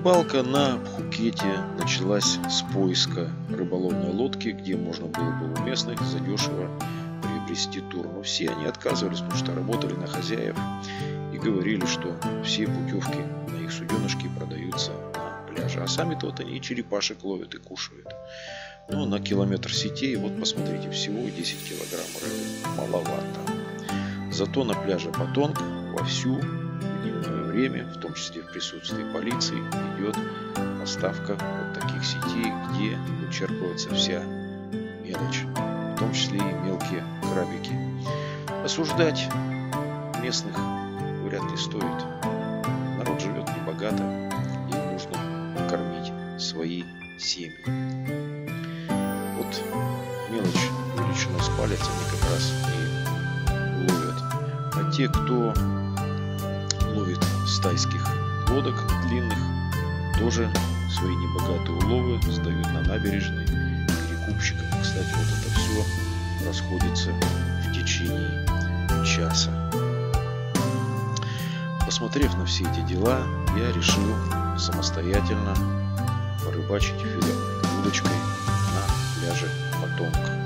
Рыбалка на Пхукете началась с поиска рыболовной лодки, где можно было бы у местных задешево приобрести тур. Но все они отказывались, потому что работали на хозяев и говорили, что все путевки на их суденышки продаются на пляже. А сами-то вот они и черепашек ловят и кушают. Ну, на километр сетей, вот посмотрите, всего 10 килограмм рыбы. Маловато. Зато на пляже Батонг вовсю дневное время, в том числе в присутствии полиции, идет поставка вот таких сетей, где вычерпывается вся мелочь, в том числе и мелкие крабики. Осуждать местных вряд ли стоит. Народ живет небогато, и нужно кормить свои семьи. Вот мелочь величиной с палец они как раз и ловят. А те, кто тайских лодок длинных, тоже свои небогатые уловы сдают на набережной перекупщикам. Кстати, вот это все расходится в течение часа. Посмотрев на все эти дела, я решил самостоятельно порыбачить фидерной удочкой на пляже Потомка.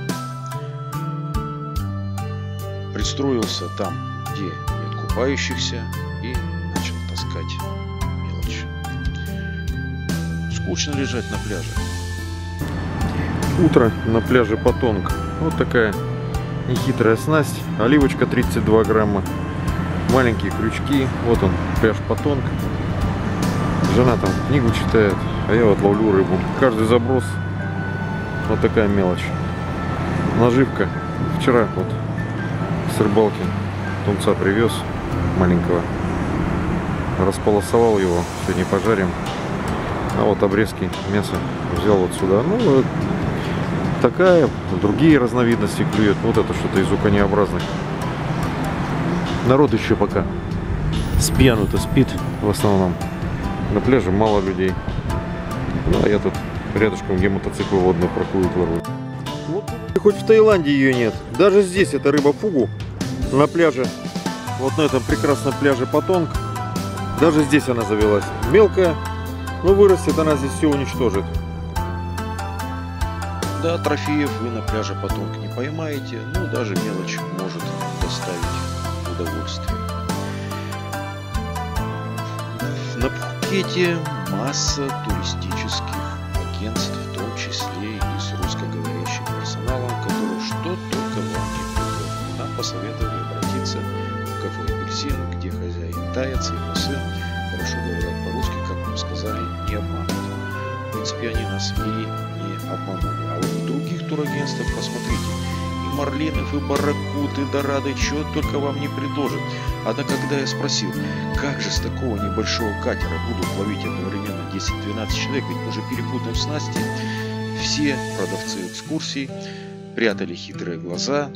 Пристроился там, где нет купающихся, и начал таскать мелочь. Скучно лежать на пляже. Утро на пляже Потонг. Вот такая нехитрая снасть. Оливочка 32 грамма. Маленькие крючки. Вот он, пляж Потонг. Жена там книгу читает, а я вот ловлю рыбу. Каждый заброс вот такая мелочь. Наживка. Вчера вот с рыбалки тунца привез маленького. Располосовал его. Сегодня пожарим. А вот обрезки мяса взял вот сюда. Ну, такая, другие разновидности клюет. Вот это что-то из уконеобразных. Народ еще пока спьянут и спит в основном. На пляже мало людей. Ну, а я тут рядышком, где мотоциклы водные проходят, ворую. Хоть в Таиланде ее нет. Даже здесь это рыба фугу на пляже. Вот на этом прекрасном пляже Патонг. Даже здесь она завелась. Мелкая, но вырастет она здесь все уничтожит. Да, трофеев вы на пляже Потонг не поймаете, но даже мелочь может доставить удовольствие. На Пхукете масса туристических агентств, в том числе и с русскоговорящим персоналом, который что только вам не придет. Нам посоветовали обратиться в кафе «Апельсин», где и его сын хорошо говорят по-русски, как нам сказали, не обманут. В принципе, они нас и не обманули. А вот других турагентствах, посмотрите, и марлинов, и барракут, и дорады, чего только вам не предложат. Однако, когда я спросил, как же с такого небольшого катера будут ловить одновременно 10-12 человек, ведь мы же перепутаем снасти, все продавцы экскурсий прятали хитрые глаза,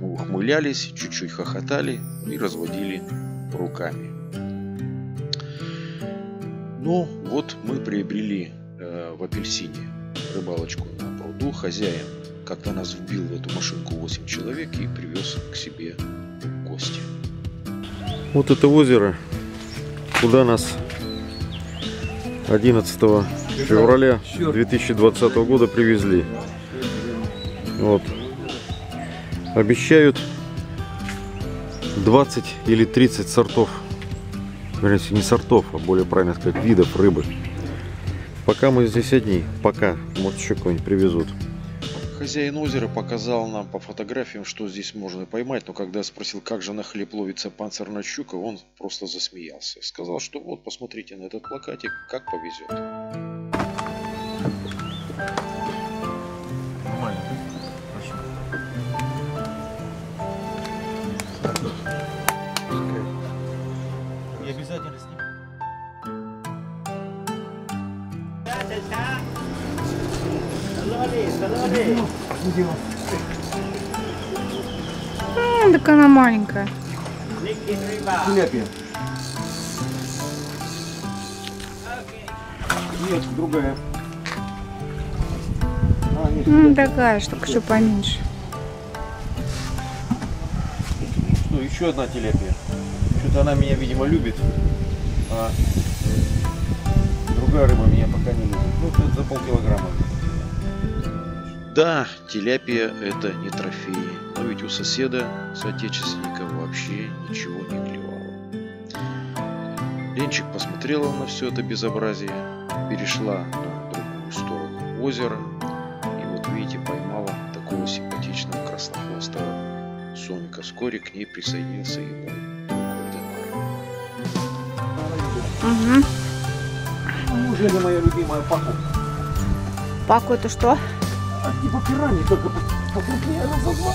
ухмылялись, чуть-чуть хохотали и разводили руками. Ну, вот мы приобрели э, в апельсине рыбалочку на пруду. Хозяин как-то нас вбил в эту машинку 8 человек и привез к себе гости. Вот это озеро, куда нас 11 февраля 2020 года привезли. Вот. Обещают 20 или 30 сортов вернее, не сортов, а более правильно сказать, видов рыбы. Пока мы здесь одни, пока, может еще кого-нибудь привезут. Хозяин озера показал нам по фотографиям, что здесь можно поймать, но когда спросил, как же на хлеб ловится панцирная щука, он просто засмеялся. Сказал, что вот, посмотрите на этот плакатик, как повезет. М, так она маленькая. Тилепия. Нет, другая. А, нет, М, такая, что еще поменьше. Что, еще одна телепия. Что-то она меня, видимо, любит. А другая рыба меня пока не любит. Ну, тут за полкилограмма. Да, теляпия это не трофей, но ведь у соседа, соотечественника вообще ничего не клевало. Ленчик посмотрела на все это безобразие, перешла на другую сторону озера и вот видите, поймала такого симпатичного краснохвостого сомика. Вскоре к ней присоединился Вальдемар. Угу. Неужели моя любимая паку? Паку это что? А типа пираньи, только покрупнее раза два.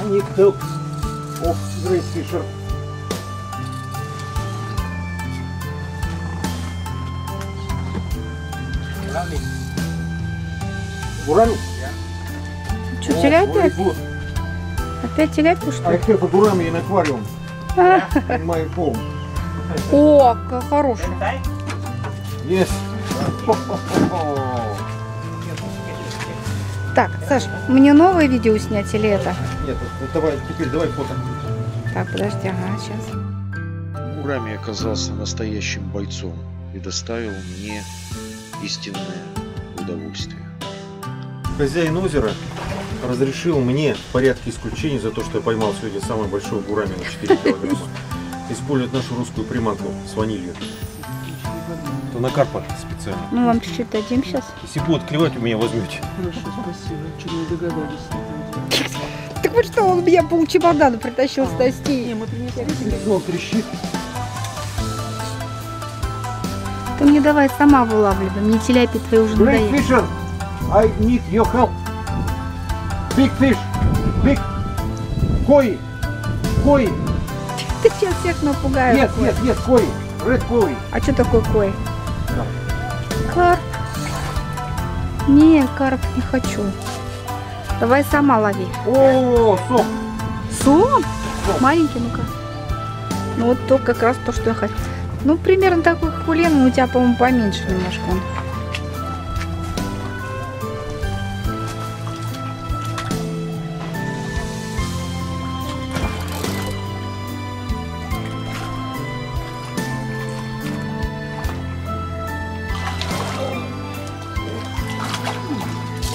Анекдот. Ох, Грейс Фишер. Гурами? Что, теляпия? Опять теляпию, что I ли? have a gurami in aquarium А, in my home. О, как хороший. Yes. Так, Саш, мне новое видео снять или это? Нет, давай, теперь давай фото. Так, подожди, ага, сейчас. Мурами оказался настоящим бойцом и доставил мне истинное удовольствие. Хозяин озера разрешил мне в порядке исключения за то, что я поймал сегодня самый большой гурами на 4 килограмма, использовать нашу русскую приманку с ванилью. Это на карпа специально. Ну, вам чуть-чуть дадим сейчас. Если будет клевать, у меня возьмете. Хорошо, спасибо. Чуть не догадались. Так вот что, он меня пол чемодана притащил с Не, достей. мы принесли трещит. Ты мне давай сама вылавливай, мне теляпи твои уже надоели. I need your help. Big fish, big koi, koi. Ты сейчас всех напугаешь. Кой. yes, yes, koi, red koi. А что такое кой? Карп. Не, карп не хочу. Давай сама лови. О, сок. Сом? Маленький, ну-ка. Ну вот то как раз то, что я хочу. Ну, примерно такой, как у Лены, но у тебя, по-моему, поменьше немножко. он.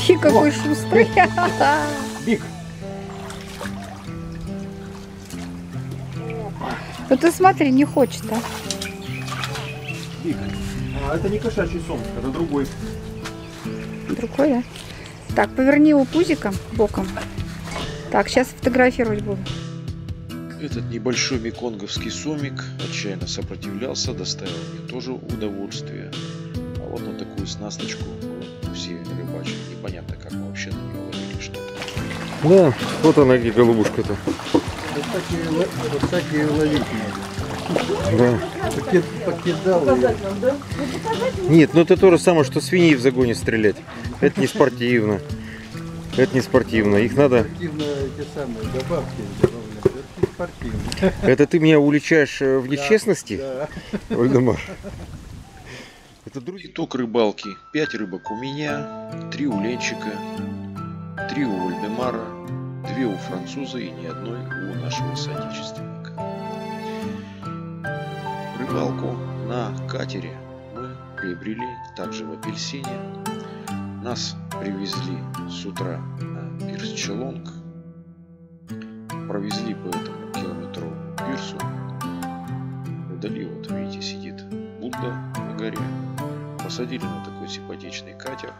Фи, какой шустрый. Big. Ну ты смотри, не хочет, а? Big. А, это не кошачий сон, это другой. Другой, да? Так, поверни его пузиком, боком. Так, сейчас фотографировать буду. Этот небольшой меконговский сомик отчаянно сопротивлялся, доставил мне тоже удовольствие. А вот на такую снасточку все рыбачили. Непонятно, как мы вообще на нее ловили что-то. Да, вот она где голубушка-то. Вот так ло- вот так и ловить надо. Да. Поки- Покидал ее. Нет, ну это то же самое, что свиней в загоне стрелять. Это не спортивно. Это не спортивно. Их надо... Спортивно эти самые добавки добавлять. Это не спортивно. Это ты меня уличаешь э, в нечестности, Да. Вальдемар? Это друзья. Итог рыбалки. 5 рыбок у меня, 3 у Ленчика, 3 у Вальдемара, 2 у француза и ни одной у нашего соотечественника. Рыбалку на катере мы приобрели также в апельсине. Нас привезли с утра на пирс Чалонг. Провезли по этому километровому пирсу. Вдали, вот видите, сидит Будда на горе. Посадили на такой симпатичный катер,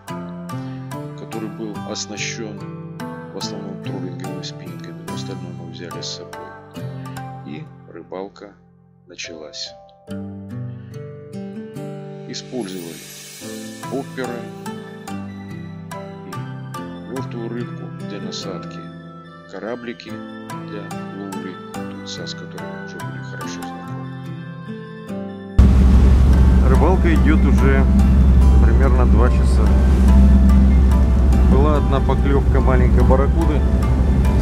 который был оснащен в основном троллинговыми спиннингами, но остальное мы взяли с собой. И рыбалка началась. Использовали попперы и мертвую рыбку для насадки, кораблики для ловли тунца, с которым уже были хорошо знакомы. Рыбалка идет уже примерно 2 часа. Была одна поклевка маленькой барракуды,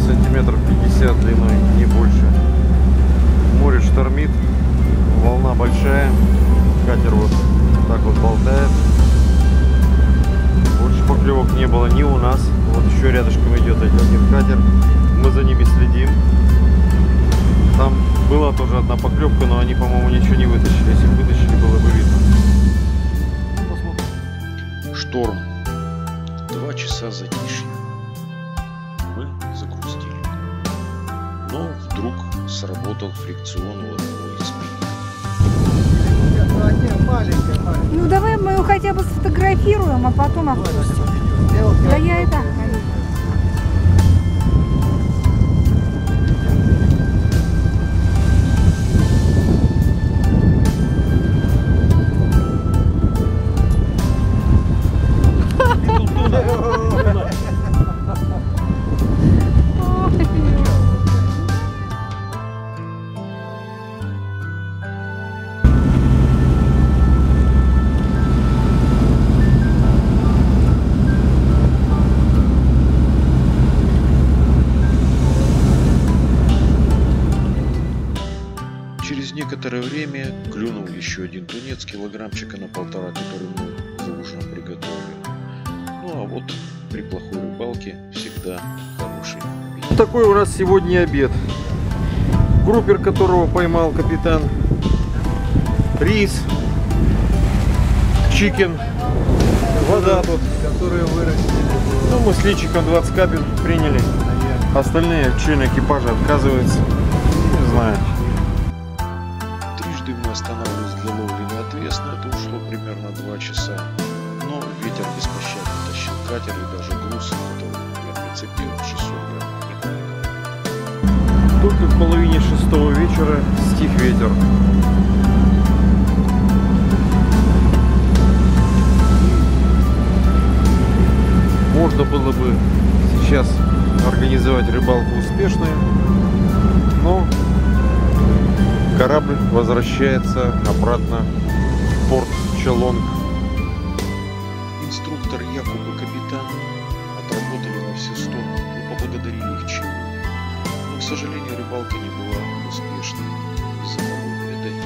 сантиметров 50 длиной, не больше. Море штормит, волна большая, катер вот так вот болтает. Больше поклевок не было ни у нас. Вот еще рядышком идет один катер. Мы за ними следим. Там была тоже одна поклевка, но они, по-моему, ничего не вытащили. Если бы вытащили, было бы видно. Шторм. Два часа затишья. Мы загрузили. Но вдруг сработал фрикцион у одного из. Ну давай мы его хотя бы сфотографируем, а потом отпустим. Да я и некоторое время клюнул еще один тунец килограммчика на полтора, который мы за ужином приготовили. Ну а вот при плохой рыбалке всегда хороший аппетит. Вот такой у нас сегодня обед. Группер, которого поймал капитан. Рис. Чикен. Вода тут. Которые вырастили. Ну, мы с личиком 20 капель приняли. Остальные члены экипажа отказываются. Не знаю. 2 часа. Но ветер беспощадно тащил катер и даже груз, который я прицепил, 600 грамм, не помог. Только в половине шестого вечера стих ветер. Можно было бы сейчас организовать рыбалку успешную, но корабль возвращается обратно в порт Челонг. Инструктор Якуб и капитан отработали на все сто. Мы поблагодарили их чего. Но, к сожалению, рыбалка не была успешной из-за погоды. Это не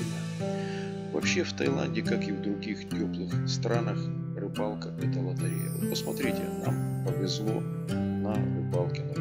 их. Вообще в Таиланде, как и в других теплых странах, рыбалка это лотерея. Вот посмотрите, нам повезло на рыбалке на